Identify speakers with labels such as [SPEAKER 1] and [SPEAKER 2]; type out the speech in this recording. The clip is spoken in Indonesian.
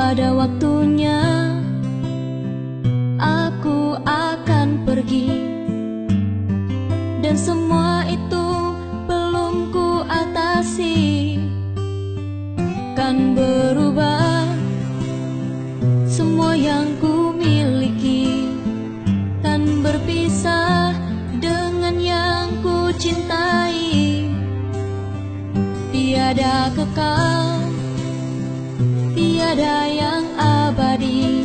[SPEAKER 1] pada waktunya aku akan pergi. Dan semua itu belum ku atasi. Kan berubah semua yang ku miliki. Kan berpisah dengan yang ku cintai. Tiada kekal Ada yang abadi.